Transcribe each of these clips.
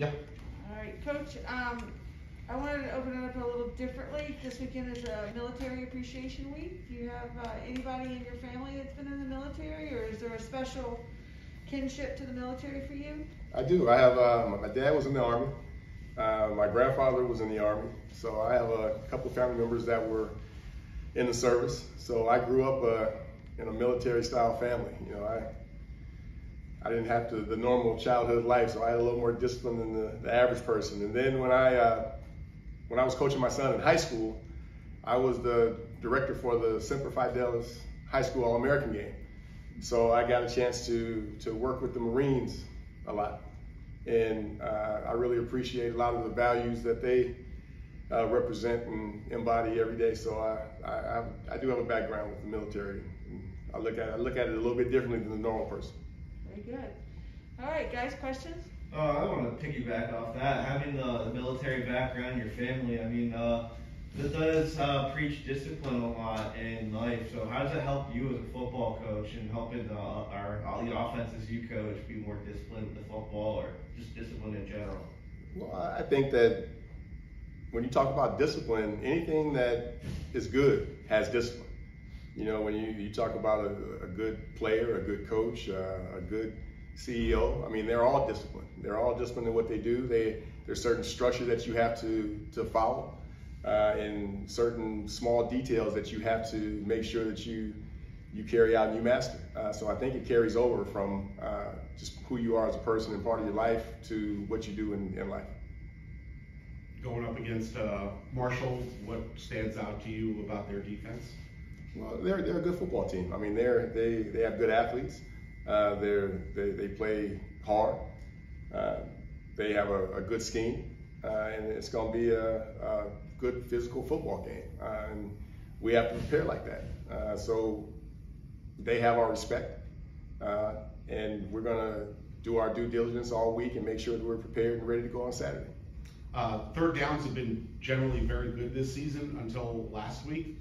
Yeah. All right, Coach, um, I wanted to open it up a little differently. This weekend is a Military Appreciation Week. Do you have, uh, anybody in your family that's been in the military, or is there a special kinship to the military for you? I do. I have, uh, my dad was in the Army. Uh, my grandfather was in the Army. So I have a couple family members that were in the service. So I grew up uh, in a military style family. You know, I I didn't have to the normal childhood life, so I had a little more discipline than the, the average person. And then when I uh, when I was coaching my son in high school, I was the director for the Semper Fidelis High School All American game. So I got a chance to to work with the Marines a lot, and uh, I really appreciate a lot of the values that they uh, represent and embody every day. So I, I, I do have a background with the military. I look at I look at it a little bit differently than the normal person. Very good. All right, guys, questions? Uh, I want to piggyback off that. Having the, the military background, your family, I mean, uh, that does uh, preach discipline a lot in life. So how does it help you as a football coach and helping the, our all the offenses you coach be more disciplined with the football or just discipline in general? Well, I think that when you talk about discipline, anything that is good has discipline. You know, when you, you talk about a, a good player, a good coach, uh, a good CEO, I mean, they're all disciplined. They're all disciplined in what they do. They, there's certain structure that you have to, to follow uh, and certain small details that you have to make sure that you, you carry out and you master. Uh, so I think it carries over from uh, just who you are as a person and part of your life to what you do in, in life going up against uh, Marshall, what stands out to you about their defense? Well, they're, they're a good football team. I mean, they're, they, they have good athletes. Uh, they're, they, they play hard. Uh, they have a, a good scheme. Uh, and it's going to be a, a, good physical football game. Uh, and we have to prepare like that. Uh, so they have our respect. and we're going to do our due diligence all week and make sure that we're prepared and ready to go on Saturday. Uh, third downs have been generally very good this season until last week.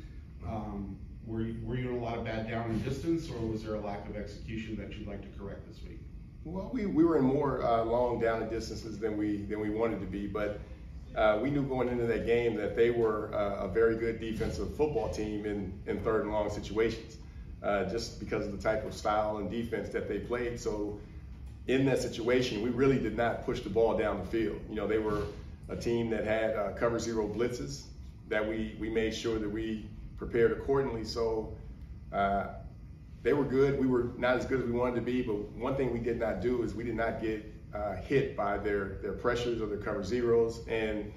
Um, were, you, were you in a lot of bad down and distance, or was there a lack of execution that you'd like to correct this week? Well, we, we were in more uh, long down and distances than we than we wanted to be, but uh, we knew going into that game that they were uh, a very good defensive football team in, in third and long situations, uh, just because of the type of style and defense that they played. So in that situation, we really did not push the ball down the field. You know, they were a team that had uh, cover zero blitzes that we, we made sure that we prepared accordingly. So uh, they were good. We were not as good as we wanted to be, but one thing we did not do is we did not get uh, hit by their, their pressures or their cover zeros. And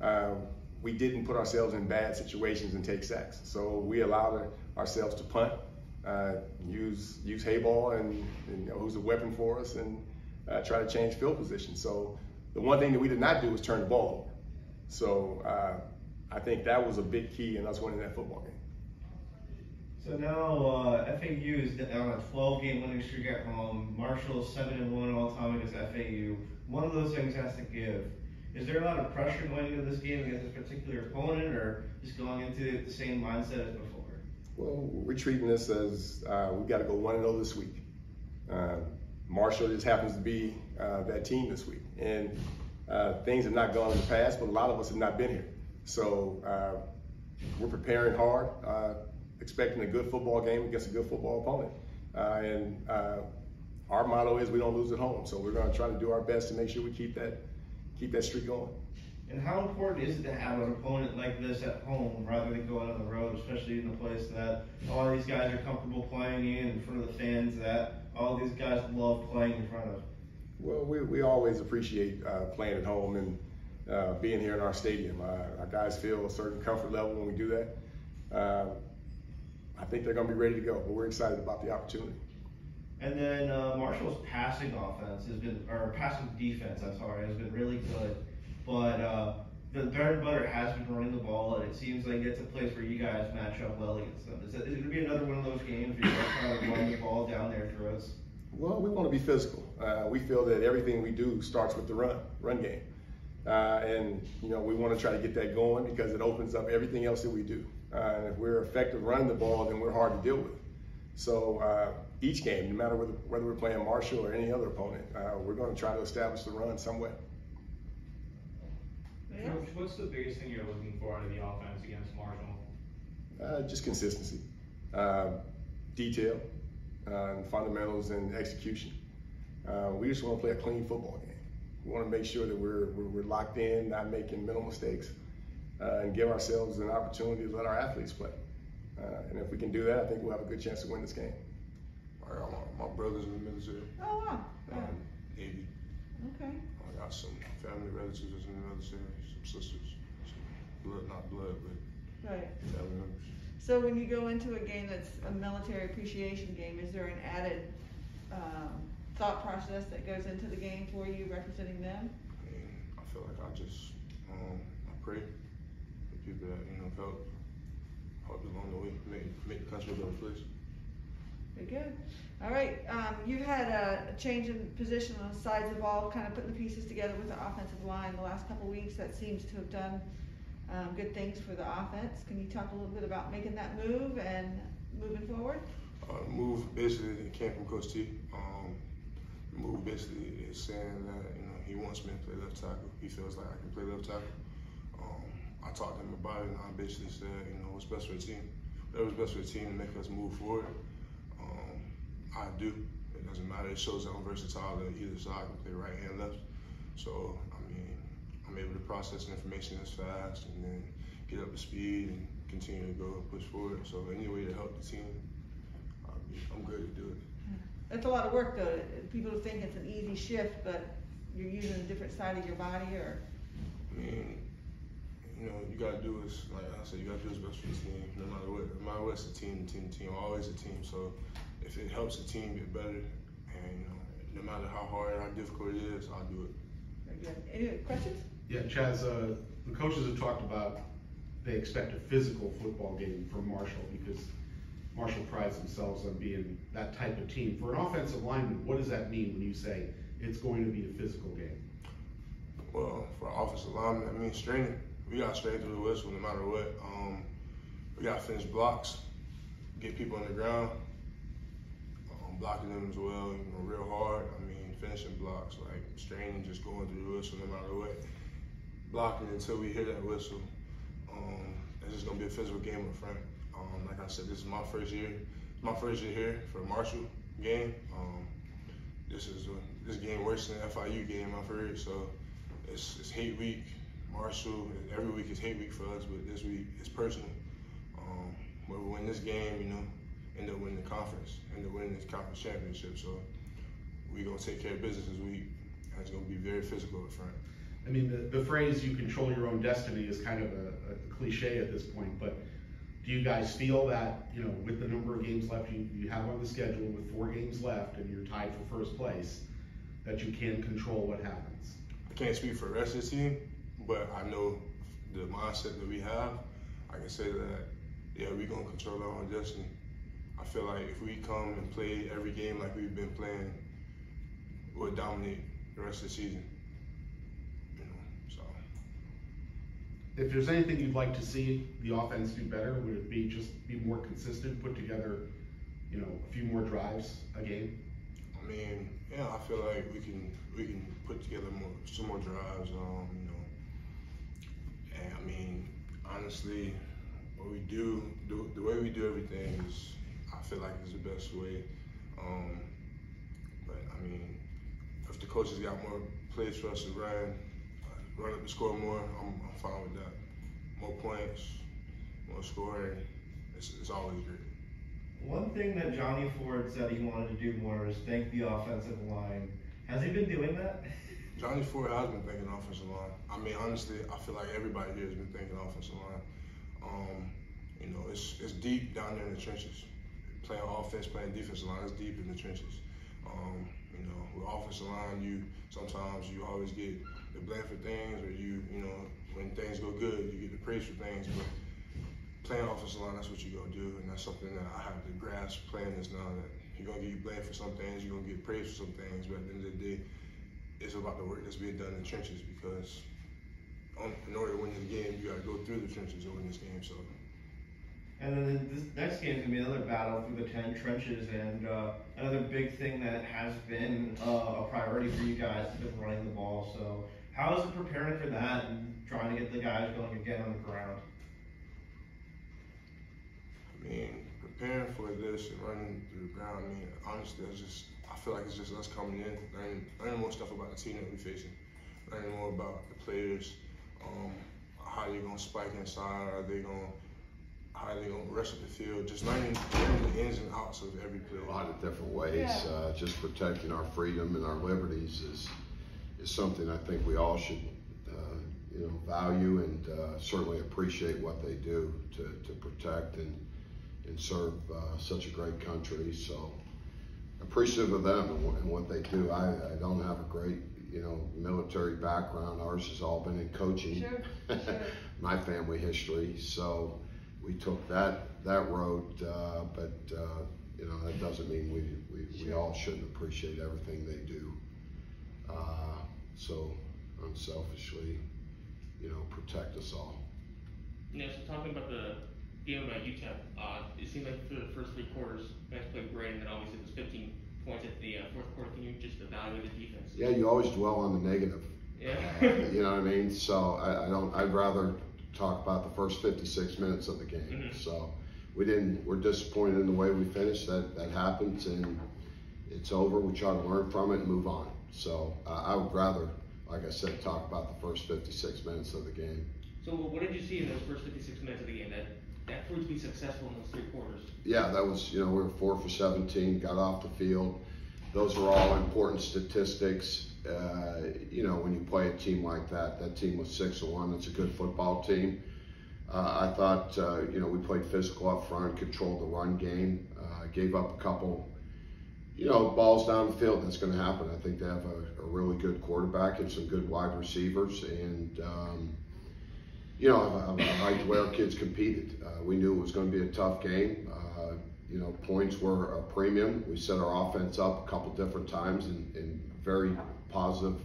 uh, we didn't put ourselves in bad situations and take sacks. So we allowed ourselves to punt, uh, use use Hayball and, and you know, who's a weapon for us, and uh, try to change field position. So the one thing that we did not do was turn the ball. So uh, I think that was a big key in us winning that football game. So now uh, FAU is on a 12 game winning streak at home. Marshall's 7 and 1 all time against FAU. One of those things has to give. Is there a lot of pressure going into this game against this particular opponent or just going into the same mindset as before? Well, we're treating this as uh, we got to go 1 0 this week. Uh, Marshall just happens to be uh, that team this week. And uh, things have not gone in the past, but a lot of us have not been here. So uh, we're preparing hard, uh, expecting a good football game against a good football opponent. Uh, and uh, our motto is we don't lose at home. So we're going to try to do our best to make sure we keep that keep that streak going. And how important is it to have an opponent like this at home rather than going on the road, especially in a place that all these guys are comfortable playing in, in front of the fans that all these guys love playing in front of? Well, we, we always appreciate uh, playing at home and uh, being here in our stadium. Uh, our guys feel a certain comfort level when we do that. Uh, I think they're going to be ready to go, but we're excited about the opportunity. And then uh, Marshall's passing offense has been, or passing defense, I'm sorry, has been really good. But uh, the bread and butter has been running the ball, and it seems like it's a place where you guys match up well against them. Is, it going to be another one of those games where you're trying to run the ball down their throats? Well, we want to be physical. Uh, we feel that everything we do starts with the run, run game. Uh, and, you know, we want to try to get that going because it opens up everything else that we do. Uh, and if we're effective running the ball, then we're hard to deal with. So uh, each game, no matter whether, whether, we're playing Marshall or any other opponent, uh, we're going to try to establish the run some way. Coach, what's the biggest thing you're looking for out of the offense against Marshall? Uh, just consistency, uh, detail, and fundamentals and execution. Uh, we just want to play a clean football game. We want to make sure that we're, we're, we're locked in, not making mental mistakes, uh, and give ourselves an opportunity to let our athletes play. Uh, and if we can do that, I think we'll have a good chance to win this game. I my, my brothers in the military, Oh, wow, yeah, um, Navy. okay. I got some family relatives in the military, some sisters, some blood, not blood, but Right. family members. So when you go into a game that's a military appreciation game, is there an added, um, thought process that goes into the game for you representing them? I feel like I just, um, I pray for people that, you know, help, help along the way, make, make the country a better place. Very good. All right, um, you've had a, change in position on the sides of the ball, kind of putting the pieces together with the offensive line the last couple weeks. That seems to have done, um, good things for the offense. Can you talk a little bit about making that move and moving forward? Uh, move basically came from Coach T. Um, move basically is saying that you know he wants me to play left tackle. He feels like I can play left tackle. Um, I talked to him about it, and I basically said, you know, what's best for the team. Whatever's best for the team to make us move forward. Um, I do. It doesn't matter. It shows that I'm versatile to either side. I can play right and left. So I mean, I'm able to process information as fast and then get up to speed and continue to go and push forward. So any way to help the team, I'll be- I'm good to do it. That's a lot of work though. People think it's an easy shift, but you're using a different side of your body or, I mean, you know, you gotta do what's like I said, you gotta do what's best for the team. No matter what, no matter what's the team, team, team, always a team. So if it helps the team get better, and you know, no matter how hard, how difficult it is, I'll do it. very good. Any questions? Yeah, Chaz, uh, the coaches have talked about they expect a physical football game from Marshall because Marshall prides themselves on being that type of team. For an offensive lineman, what does that mean when you say it's going to be a physical game? Well, for offensive lineman, that means straining. We got straight through the whistle no matter what. Um, we got to finish blocks, get people on the ground, um, blocking them as well, you know, real hard. I mean, finishing blocks, like straining, just going through the whistle no matter what. Blocking until we hear that whistle. Um, it's just gonna be a physical game up front. Um, like I said, this is my first year. My first year here for Marshall game. Um, this is a, this game worse than the FIU game I've heard. So it's, it's hate week. Marshall, every week is hate week for us, but this week it's personal. Um, when we win this game, you know, end up winning the conference, end up winning this conference championship. So we gonna take care of business this week. It's gonna be very physical up front. I mean, the, the phrase "you control your own destiny" is kind of a, a cliche at this point, but do you guys feel that, you know, with the number of games left you, you have on the schedule, with four games left, and you're tied for first place, that you can control what happens? I can't speak for the rest of the team, but I know the mindset that we have. I can say that, yeah, we're gonna control our own destiny. I feel like if we come and play every game like we've been playing, we'll dominate the rest of the season. You know, so If there's anything you'd like to see the offense do better, would it be just be more consistent, put together, you know, a few more drives a game? I mean, yeah, I feel like we can we can put together more some more drives. Um, you know, and I mean, honestly, what we do, the, the way we do everything is, I feel like is the best way. Um, but I mean, if the coaches got more plays for us to run, run up and score more, I'm, I'm fine with that. More points, more scoring, it's, it's always great. One thing that Johnny Ford said he wanted to do more is thank the offensive line. Has he been doing that? Johnny Ford has been thinking offensive line. I mean, honestly, I feel like everybody here has been thinking offensive line. Um, you know, it's it's deep down there in the trenches. Playing offense, playing defensive line, it's deep in the trenches. Um, you know, with offensive line, you sometimes you always get the blame for things, or you you know when things go good, you get the praise for things. But playing offensive line, that's what you're gonna do, and that's something that I have to grasp playing this now. That you're gonna get you blamed for some things, you're gonna get praised for some things, but at the end of the day, it's about the work that's being done in the trenches because on, in order to win this game, you got to go through the trenches to win this game. So And then this next game is gonna be another battle through the ten trenches, and uh, another big thing that has been uh, a priority for you guys has been running the ball. So, How is it preparing for that and trying to get the guys going again on the ground? I mean, preparing for this and running through the ground, I mean, honestly, it's just, I feel like it's just us coming in, learning, learning more stuff about the team that we're facing, learning more about the players, um, how they're gonna spike inside, are they gonna, how they gonna rush up the field, just learning, learning the ins and outs of every play. a lot of different ways. Yeah. Uh, just protecting our freedom and our liberties is is something I think we all should, uh, you know, value and uh, certainly appreciate what they do to, to protect and and serve uh, such a great country. So appreciative of them and what, and what they do. I, I don't have a great, you know, military background. Ours has all been in coaching. Sure, sure. My family history. So we took that that road, uh, but uh, you know that doesn't mean we we, we all shouldn't appreciate everything they do. Uh, so unselfishly, you know, protect us all. Yeah, so talking about the game about UTEP, uh, it seemed like for the first three quarters, you guys played great, and then obviously it was 15 points at the uh, fourth quarter. Can you just evaluate the defense? Yeah, you always dwell on the negative. Yeah. Uh, you know what I mean? So I, I don't. I'd rather talk about the first 56 minutes of the game. Mhm. So we didn't. We're disappointed in the way we finished. That that happens, and it's over. We try to learn from it and move on. So uh, I would rather, like I said, talk about the first 56 minutes of the game. So what did you see in those first 56 minutes of the game that that proved to be successful in those three quarters? Yeah, that was, you know, we were four for 17, got off the field. Those are all important statistics. Uh, you know, when you play a team like that, that team was six to one. It's a good football team. Uh, I thought, uh, you know, we played physical up front, controlled the run game, uh, gave up a couple, you know, balls down the field. That's going to happen. I think they have a, a really good quarterback and some good wide receivers. And, um, you know, I, I liked way our kids competed. Uh, we knew it was going to be a tough game. Uh, you know, points were a premium. We set our offense up a couple different times in, in very positive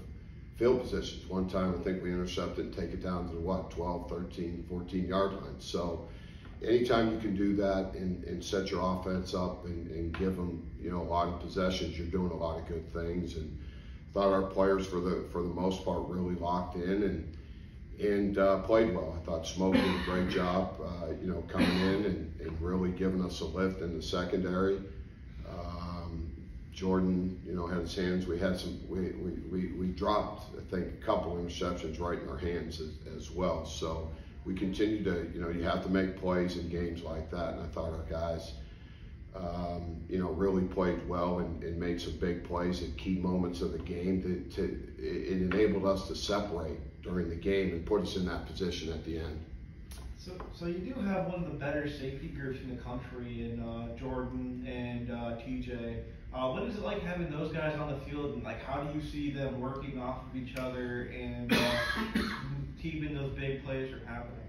field positions. One time, I think we intercepted and take it down to the, what, 12, 13, 14 yard line. So, anytime you can do that and, and set your offense up and, and give them, you know, a lot of possessions, you're doing a lot of good things. And thought our players, for the for the most part, really locked in and and uh, played well. I thought Smoke did a great job, uh, you know, coming in and, and really giving us a lift in the secondary. Um, Jordan, you know, had his hands. We had some. We, we, we, we dropped, I think, a couple interceptions right in our hands as, as well. So we continue to, you know, you have to make plays in games like that. And I thought our guys, um, you know, really played well and, and made some big plays at key moments of the game. To, to it it enabled us to separate during the game and put us in that position at the end. So, so you do have one of the better safety groups in the country in uh, Jordan and uh, TJ. Uh, what is it like having those guys on the field, and like how do you see them working off of each other and uh, keeping those big plays from happening?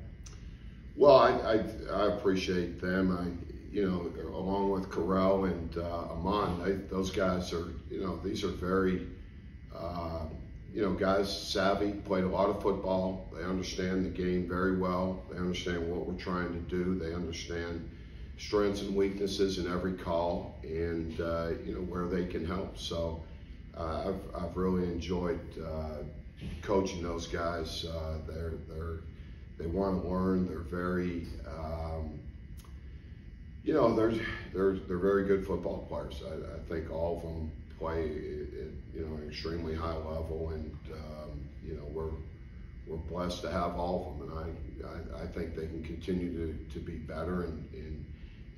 Well, I, I, I appreciate them. I, you know, along with Carell and uh, Amon, those guys are, you know, these are very, uh, you know, guys savvy, played a lot of football. They understand the game very well. They understand what we're trying to do. They understand strengths and weaknesses in every call and, uh, you know, where they can help. So uh, I've, I've really enjoyed uh, coaching those guys. Uh, they're, they're, they want to learn. They're very, um, you know, they're they're they're very good football players. I, I think all of them play at you know an extremely high level, and um, you know we're we're blessed to have all of them, and I I, I think they can continue to, to be better, and and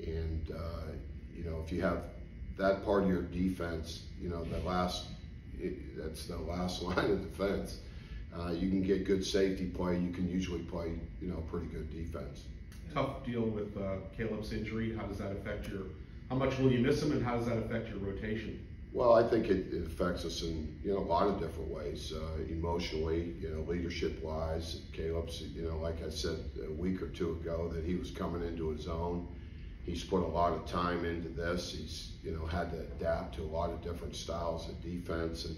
and uh, you know if you have that part of your defense, you know the last it, that's the last line of defense. Uh, you can get good safety play. You can usually play, you know, pretty good defense. Tough deal with uh, Caleb's injury. How does that affect your? How much will you miss him, and how does that affect your rotation? Well, I think it, it affects us in you know a lot of different ways. Uh, emotionally, you know, leadership wise. Caleb's, you know, like I said a week or two ago, that he was coming into his own. He's put a lot of time into this. He's you know had to adapt to a lot of different styles of defense, and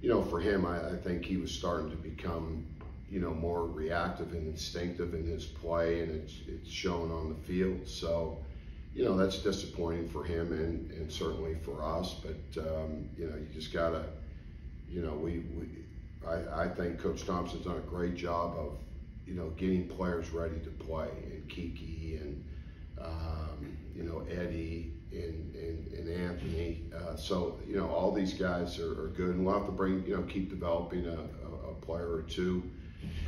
you know for him, I, I think he was starting to become you know more reactive and instinctive in his play, and it's it's shown on the field. So you know that's disappointing for him and, and certainly for us. But um, you know you just gotta, you know we, we I, I think Coach Thompson's done a great job of, you know, getting players ready to play, and Kiki and, um, you know, Eddie and, and, and Anthony. Uh, so, you know, all these guys are, are good, and we'll have to bring, you know, keep developing a, a, a player or two,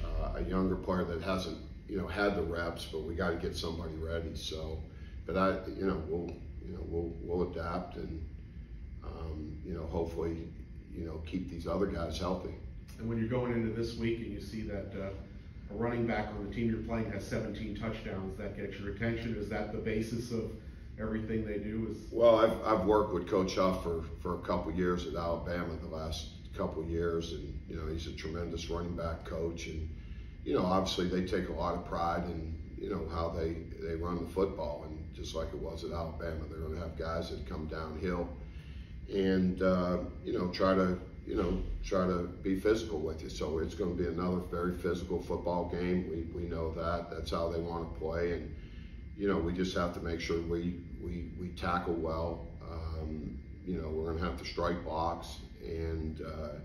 uh, a younger player that hasn't, you know, had the reps, but we got to get somebody ready. So, but I, you know, we'll, you know, we'll, we'll adapt and, um, you know, hopefully, you know, keep these other guys healthy. And when you're going into this week and you see that uh, a running back on the team you're playing has 17 touchdowns, that gets your attention. Is that the basis of everything they do? Is Well, I've, I've worked with Coach Huff for, for a couple years at Alabama the last couple years, and you know he's a tremendous running back coach, and you know obviously they take a lot of pride in you know how they they run the football, and just like it was at Alabama, they're going to have guys that come downhill, and uh, you know try to you know try to be physical with you. So it's going to be another very physical football game. We we know that that's how they want to play, and you know, we just have to make sure we we, we tackle well. Um, you know, we're going to have to strike blocks and uh,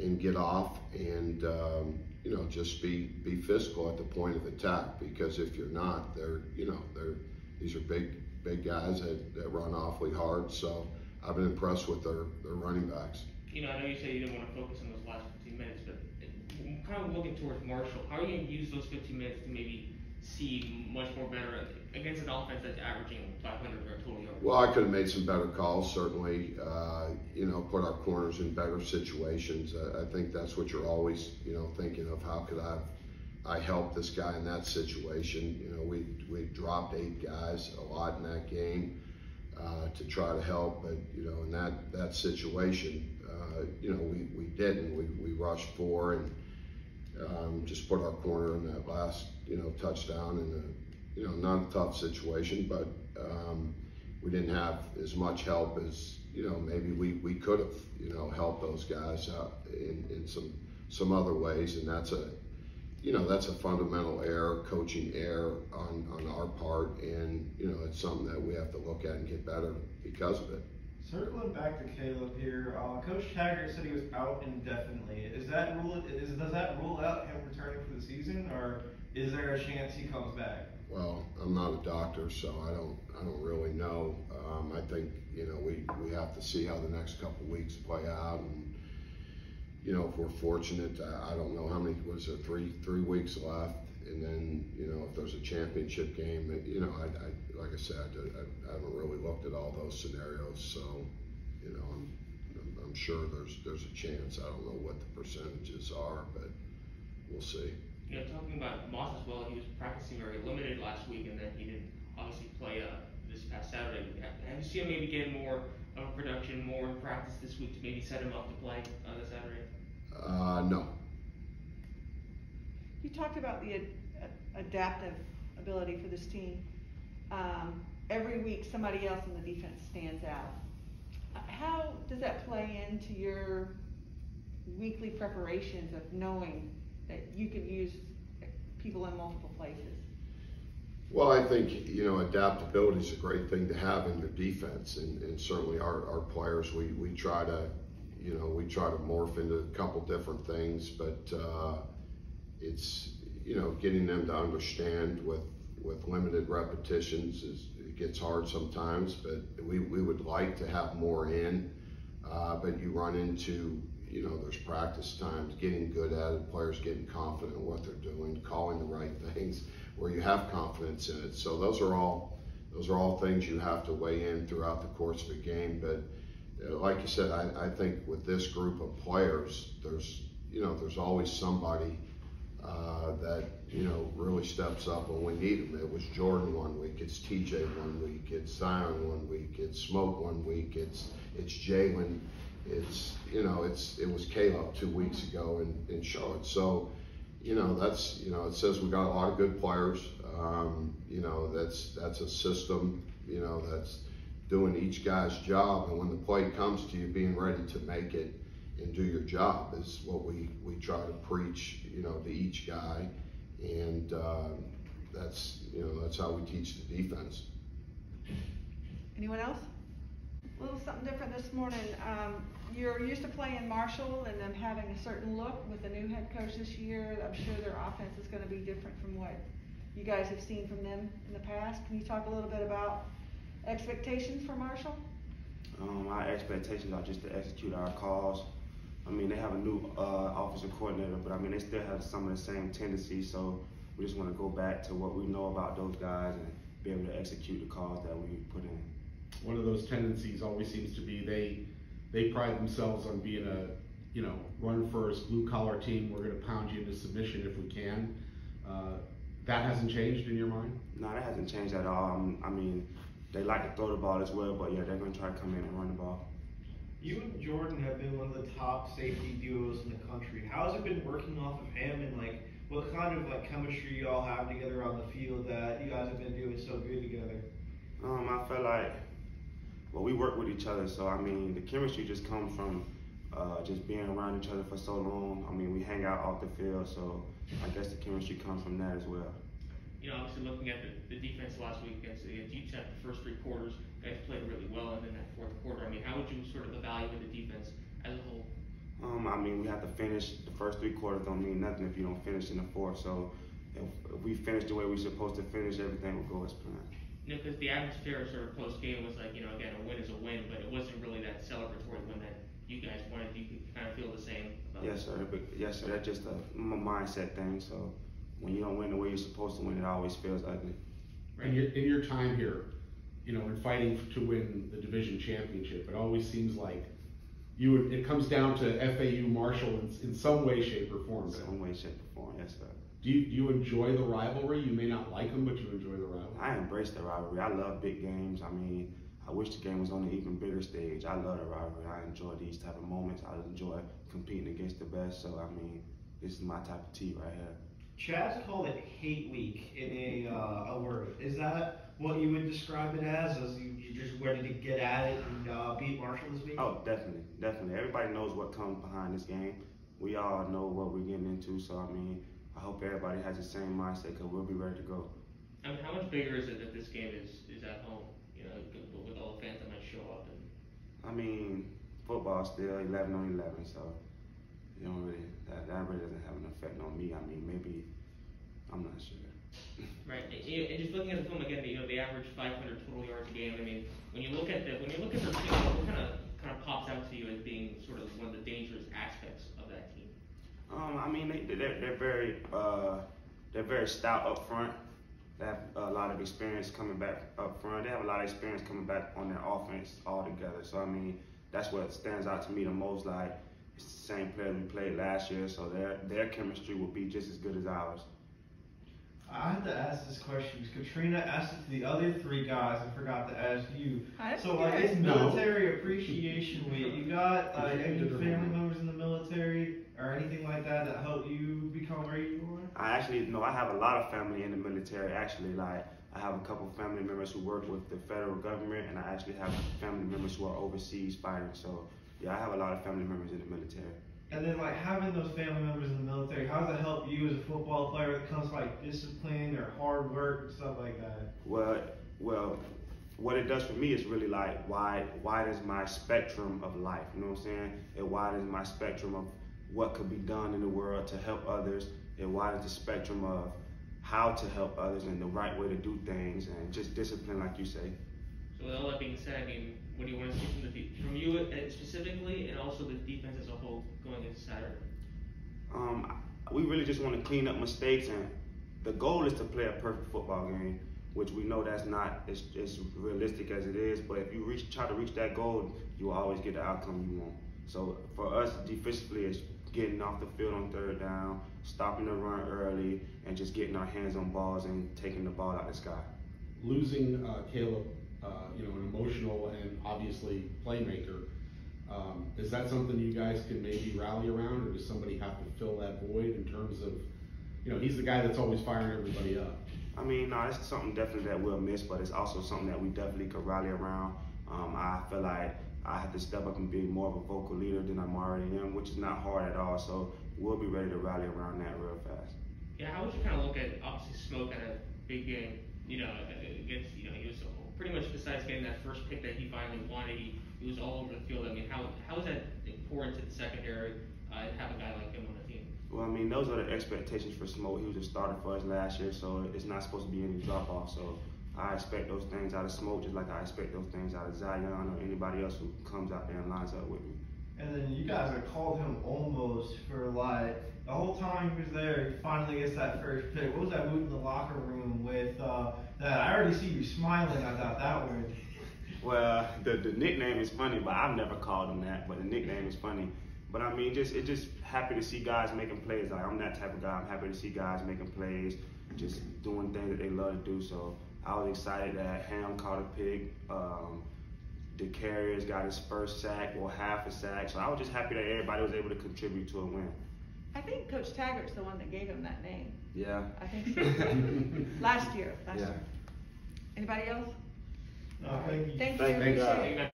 and get off, and um, you know, just be be physical at the point of attack. Because if you're not, they're you know they're these are big big guys that, that run awfully hard. So I've been impressed with their their running backs. You know, I know you said you didn't want to focus on those last 15 minutes, but uh, kind of looking towards Marshall, how are you going to use those 15 minutes to maybe see much more better against an offense that's averaging 500 or total yards? Well, I could have made some better calls, certainly. Uh, you know, put our corners in better situations. I think that's what you're always, you know, thinking of. How could I, I help this guy in that situation? You know, we we dropped eight guys a lot in that game uh, to try to help, but you know, in that that situation, you know, we we didn't. We we rushed four and um, just put our corner in that last, you know, touchdown in a, you know, not a tough situation, but um, we didn't have as much help as, you know, maybe we, we could have, you know, helped those guys out in, in some some other ways, and that's a, you know, that's a fundamental error, coaching error on, on our part, and you know, it's something that we have to look at and get better because of it. Circling back to Caleb here, uh, Coach Taggart said he was out indefinitely. Is that rule? Is does that rule out him returning for the season, or is there a chance he comes back? Well, I'm not a doctor, so I don't I don't really know. Um, I think you know we, we have to see how the next couple weeks play out, and you know if we're fortunate, I, I don't know how many was there three three weeks left, and then championship game, you know I, I like I said I, I, haven't really looked at all those scenarios, so you know I'm, I'm I'm sure there's there's a chance. I don't know what the percentages are, but we'll see. You know, talking about Moss as well, he was practicing very limited last week, and then he didn't obviously play uh, this past Saturday. Have you seen him maybe get more of a production, more in practice this week to maybe set him up to play uh, this Saturday? Uh, no. You talked about the ad- adaptive ability for this team. Um, every week, somebody else in the defense stands out. How does that play into your weekly preparations of knowing that you could use people in multiple places? Well, I think, you know, adaptability is a great thing to have in your defense, and, and certainly our, our players, we, we try to, you know, we try to morph into a couple different things, but uh, it's, you know, getting them to understand with, with limited repetitions is, it gets hard sometimes, but we, we would like to have more in, uh, but you run into, you know, there's practice times, getting good at it, players getting confident in what they're doing, calling the right things, where you have confidence in it. So those are all, those are all things you have to weigh in throughout the course of a game. But uh, like you said, I, I think with this group of players, there's, you know, there's always somebody uh, that you know really steps up when we need them. It was Jordan one week, it's TJ one week, it's Zyon one week, it's Smoke one week, it's it's Jalen, it's you know it's it was Caleb two weeks ago in, in Charlotte. So you know that's you know it says we got a lot of good players. Um, you know that's that's a system. You know that's doing each guy's job, and when the play comes to you, being ready to make it and do your job is what we, we try to preach, you know, to each guy. And uh, that's, you know, that's how we teach the defense. Anyone else? A little something different this morning. Um, you're used to playing Marshall and them having a certain look with the new head coach this year. I'm sure their offense is gonna be different from what you guys have seen from them in the past. Can you talk a little bit about expectations for Marshall? Um, our expectations are just to execute our calls. I mean, they have a new uh, offensive coordinator, but I mean, they still have some of the same tendencies. So we just want to go back to what we know about those guys and be able to execute the calls that we put in. One of those tendencies always seems to be they, they pride themselves on being a, you know, run first, blue collar team. We're gonna pound you into submission if we can. Uh, that hasn't changed in your mind? No, that hasn't changed at all. I mean, they like to throw the ball as well, but yeah, they're going to try to come in and run the ball. You and Jordan have been one of the top safety duos in the country. How has it been working off of him, and like, what kind of like chemistry you all have together on the field that you guys have been doing so good together? Um, I feel like, well, we work with each other, so I mean, the chemistry just comes from uh, just being around each other for so long. I mean, we hang out off the field, so I guess the chemistry comes from that as well. You know, obviously looking at the, the defense last week against, against UTEP, the first three quarters, guys played really well, and then that fourth quarter, I mean, how would you sort of evaluate the defense as a whole? Um, I mean, we have to finish. The first three quarters don't mean nothing if you don't finish in the fourth. So if, if we finish the way we're supposed to finish, everything will go as planned. You know, because the atmosphere sort of post game was like, you know, again, a win is a win, but it wasn't really that celebratory win that you guys wanted. You could kind of feel the same. About Yes, sir. But yes, sir. That's just a mindset thing. So when you don't win the way you're supposed to win, it always feels ugly. In your, in your time here, you know, in fighting to win the division championship, it always seems like you would, it comes down to FAU Marshall in, in some way, shape, or form. Some way, shape, or form. Yes, sir. Do you, do you enjoy the rivalry? You may not like them, but you enjoy the rivalry. I embrace the rivalry. I love big games. I mean, I wish the game was on an even bigger stage. I love the rivalry. I enjoy these type of moments. I enjoy competing against the best. So I mean, this is my type of tea right here. Chaz called it hate week in a, uh, a word. Is that what you would describe it as? As you, you just ready to get at it and uh, beat Marshall this week? Oh, definitely, definitely. Everybody knows what comes behind this game. We all know what we're getting into. So I mean, I hope everybody has the same mindset because we'll be ready to go. I mean, how much bigger is it that this game is, is at home? You know, with all the fans that might show up. And... I mean, football still 11 on 11, so you know, really, that, that really doesn't have an effect on me. I mean, maybe, I'm not sure. Right, and, and just looking at the film again, you know, they average 500 total yards a game. I mean, when you look at the, when you look at their team, what kind of kind of pops out to you as being sort of one of the dangerous aspects of that team? Um, I mean, they, they're, they're very, uh, they're very stout up front. They have a lot of experience coming back up front. They have a lot of experience coming back on their offense altogether. So I mean, that's what stands out to me the most. Like it's the same players we played last year, so their their chemistry will be just as good as ours. I have to ask this question because Katrina asked it to the other three guys. and forgot to ask you. I So like forget. it's No. military appreciation week. You got uh, Katrina any family members in the military or anything like that that helped you become where you are? I actually no, I have a lot of family in the military. Actually, like I have a couple family members who work with the federal government, and I actually have family members who are overseas fighting. So yeah, I have a lot of family members in the military. And then like having those family members in the military, how does it help you as a football player when it comes to like discipline or hard work and stuff like that? Well, well, what it does for me is really like wide widens my spectrum of life. You know what I'm saying? It widens my spectrum of what could be done in the world to help others. It widens the spectrum of how to help others and the right way to do things and just discipline, like you say. So with all that being said, I mean, what do you want to see from the de- from you uh, specifically, and also the defense as a whole going into Saturday? Um, we really just want to clean up mistakes, and the goal is to play a perfect football game, which we know that's not as, as realistic as it is. But if you reach, try to reach that goal, you will always get the outcome you want. So for us, defensively, it's getting off the field on third down, stopping the run early, and just getting our hands on balls and taking the ball out of the sky. Losing uh, Caleb, uh, you know, an emotional and obviously playmaker, um, is that something you guys can maybe rally around, or does somebody have to fill that void in terms of, you know, he's the guy that's always firing everybody up. I mean, no, it's something definitely that we'll miss, but it's also something that we definitely could rally around. Um, I feel like I have to step up and be more of a vocal leader than I'm already am, which is not hard at all. So we'll be ready to rally around that real fast. Yeah, how would you kind of look at obviously Smoke at a big game, you know, against you know he was pretty much besides getting that first pick that he finally wanted, he, he was all over the field. I mean, how, how is that important to the secondary, uh, to have a guy like him on the team? Well, I mean, those are the expectations for Smoke. He was a starter for us last year, so it's not supposed to be any drop off. So I expect those things out of Smoke, just like I expect those things out of Zyon or anybody else who comes out there and lines up with me. And then you guys have called him almost for like the whole time he was there. He finally gets that first pick. What was that mood in the locker room with uh, that? I already see you smiling. I thought that one. Well, the, the nickname is funny, but I've never called him that. But the nickname is funny. But I mean, just it's just happy to see guys making plays. Like I'm that type of guy. I'm happy to see guys making plays, just doing things that they love to do. So I was excited that Ham caught a pick. Um, the carriers got his first sack or half a sack. So I was just happy that everybody was able to contribute to a win. I think Coach Taggart's the one that gave him that name. Yeah. I think so. Last year, last Yeah. year. Anybody else? No, thank you. Thank you, Thank you. appreciate it.